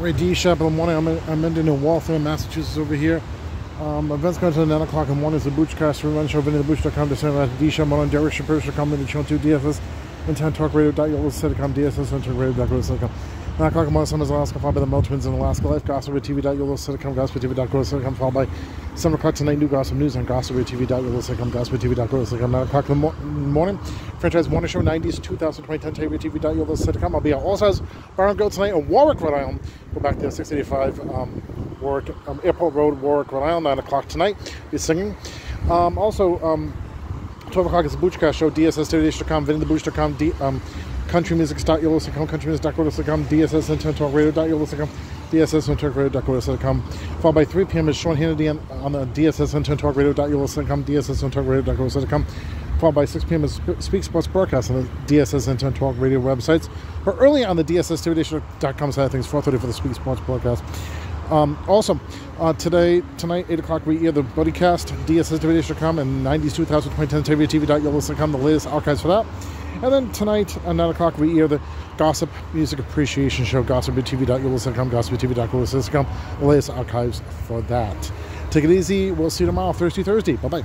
Shop in the morning. I'm in, I'm in New Waltham, Massachusetts over here. Um, events going to 9 o'clock in the morning is the Boochcast Revenge Show, Vinny the Booch.com, December at Shop, on Derek Shapiro, in the channel 2 DFS, and 10 Talk Radio, Sitcom, DSS, and Talk Radio, Sitcom. 9 o'clock in the morning, Alaska, followed by the Meltmans in Alaska Life, Gossip TV, Sitcom, Gossip TV, Sitcom, followed by 7 o'clock tonight, new gossip news on TV, Sitcom, Gossip TV, Sitcom, 9 o'clock in the morning, franchise morning show, 90s, 2020, 10 TV, Sitcom. I'll be at All Stars Bar and Grill tonight in Warwick, Rhode Island. Go back there, 685 um, Warwick, um, Airport Road, Warwick, Rhode Island, 9 o'clock tonight. Be singing. Um, also, um, 12 o'clock is the Boochcast show, DSS.com, VinnyTheBooch.com, D, um, countrymusic.yolos.com, countrymusic.yolos.com, DSS and Talk Radio.yolos.com, DSS and Talk Radio.yolos.com. Followed by 3 p.m. is Sean Hannity on, on the DSS and Talk Radio.yolos.com, DSS and Talk Radio.yolos.com. Followed by 6 p.m. is Speak Sports Broadcast on the DSS Talk Radio websites. or early on the DSS.com side of things, 4.30 for the Speak Sports Broadcast. Um, also, uh, today, tonight, 8 o'clock, we air the BuddyCast, DSS.com, and 90s 2010 TV, the latest archives for that. And then tonight at 9 o'clock, we air the Gossip Music Appreciation Show, gossiptv.com, gossiptv.com, the latest archives for that. Take it easy. We'll see you tomorrow, Thursday, Thursday. Bye bye.